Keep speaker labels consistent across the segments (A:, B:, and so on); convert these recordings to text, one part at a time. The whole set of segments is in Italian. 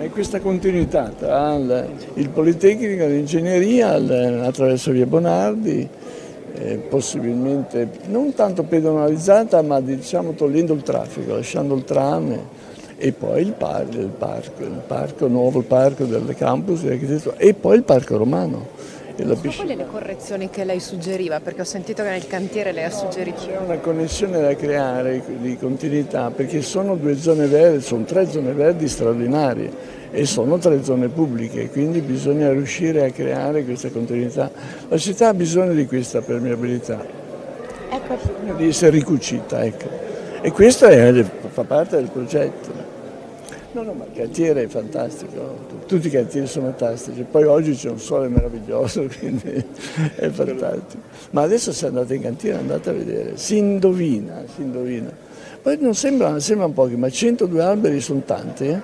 A: È questa continuità tra il Politecnico, l'ingegneria attraverso via Bonardi, possibilmente non tanto pedonalizzata ma diciamo togliendo il traffico, lasciando il tram e poi il parco, il parco, il parco nuovo, il parco del campus e poi il parco romano.
B: Sono quali le correzioni che lei suggeriva? Perché ho sentito che nel cantiere lei ha suggerito...
A: C'è una connessione da creare di continuità perché sono due zone verdi, sono tre zone verdi straordinarie e sono tre zone pubbliche, quindi bisogna riuscire a creare questa continuità. La città ha bisogno di questa permeabilità, ecco. di essere ricucita. Ecco. E questo è, fa parte del progetto. No, no, ma il cantiere è fantastico, tutti i cantieri sono fantastici, poi oggi c'è un sole meraviglioso, quindi è fantastico. Ma adesso se andate in cantiere andate a vedere, si indovina, si indovina. Poi non sembra, sembrano pochi, ma 102 alberi sono tanti, eh?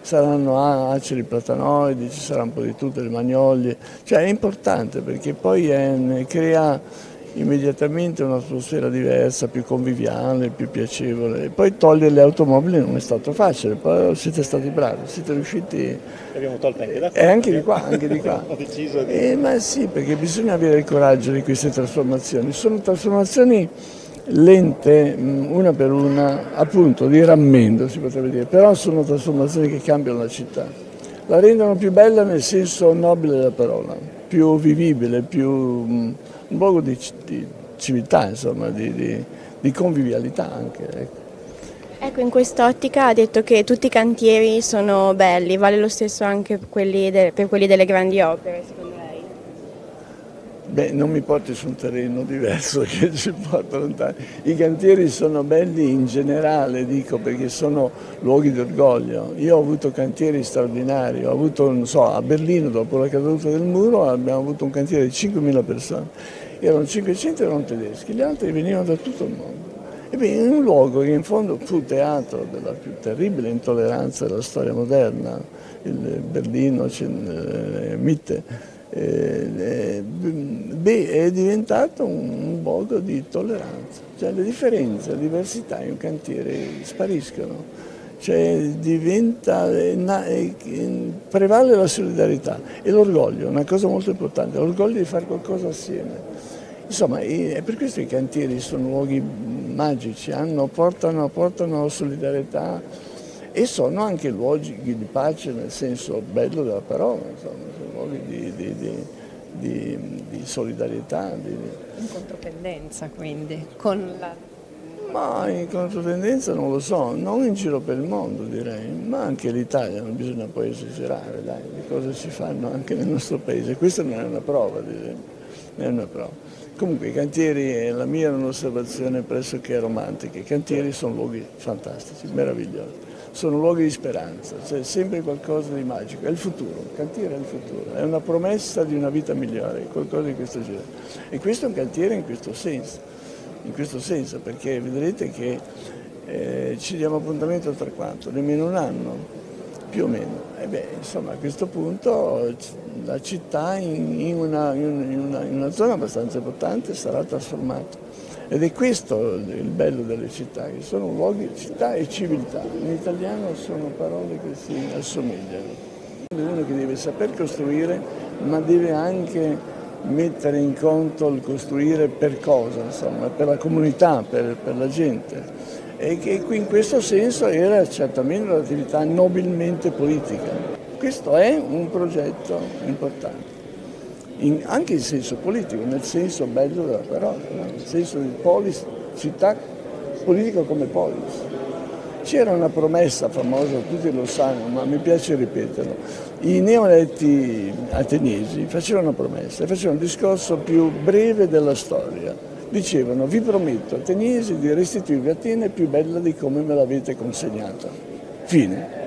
A: saranno aceri platanoidi, ci sarà un po' di tutte le magnolie, cioè è importante perché poi è, crea immediatamente un'atmosfera diversa, più conviviale, più piacevole. E poi togliere le automobili non è stato facile, poi siete stati bravi, siete riusciti...
C: Abbiamo tolto anche da
A: qua. E anche di qua, anche di qua. Ho deciso di... Eh, ma sì, perché bisogna avere il coraggio di queste trasformazioni. Sono trasformazioni lente, una per una, appunto di rammendo si potrebbe dire, però sono trasformazioni che cambiano la città. La rendono più bella nel senso nobile della parola, più vivibile, più... Un luogo di, di civiltà, insomma, di, di, di convivialità anche. Ecco.
D: Ecco, in quest'ottica ha detto che tutti i cantieri sono belli, vale lo stesso anche quelli de, per quelli delle grandi opere?
A: Beh, non mi porti su un terreno diverso che ci porta lontano. I cantieri sono belli in generale, dico, perché sono luoghi di orgoglio. Io ho avuto cantieri straordinari, ho avuto, non so, a Berlino dopo la caduta del muro abbiamo avuto un cantiere di 5.000 persone erano 500 erano tedeschi, gli altri venivano da tutto il mondo. Ebbene, in un luogo che in fondo fu teatro della più terribile intolleranza della storia moderna, il Berlino, eh, Mitte, eh, eh, beh, è diventato un luogo di tolleranza, cioè le differenze, le diversità in un cantiere spariscono. Cioè diventa, prevale la solidarietà e l'orgoglio, una cosa molto importante, l'orgoglio di fare qualcosa assieme. Insomma, è per questo i cantieri sono luoghi magici, hanno, portano, portano solidarietà e sono anche luoghi di pace nel senso bello della parola, insomma, luoghi di, di, di, di solidarietà.
B: In contropendenza quindi, con la...
A: Ma in contropendenza non lo so, non in giro per il mondo direi, ma anche l'Italia, non bisogna poi esagerare, dai, le cose si fanno anche nel nostro paese, questa non è una prova, è una prova. Comunque i cantieri, la mia è un'osservazione pressoché romantica, i cantieri sono luoghi fantastici, meravigliosi, sono luoghi di speranza, c'è sempre qualcosa di magico, è il futuro, il cantiere è il futuro, è una promessa di una vita migliore, qualcosa di questo genere. E questo è un cantiere in questo senso, in questo senso perché vedrete che eh, ci diamo appuntamento tra quanto? Nemmeno un anno, più o meno. E beh, insomma, a questo punto la città in, in, una, in, una, in, una, zona abbastanza importante sarà trasformata. Ed è questo il bello delle città, che sono luoghi, città e civiltà. In italiano sono parole che si assomigliano. Uno che deve saper costruire, ma deve anche mettere in conto il costruire per cosa, insomma, per la comunità, per, per la gente e che in questo senso era certamente un'attività nobilmente politica. Questo è un progetto importante, in, anche in senso politico, nel senso bello della parola, no? nel senso di polis, città politica come polis. C'era una promessa famosa, tutti lo sanno, ma mi piace ripeterlo. I neoletti ateniesi facevano una promessa, facevano un discorso più breve della storia dicevano vi prometto ateniesi di restituirvi Atene più bella di come me l'avete consegnata. Fine.